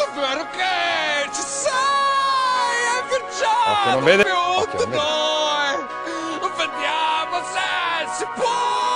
sapere che ci sei, hai viaggiato Occhio, non vede. più Occhio, non vede. noi. Vediamo se si può.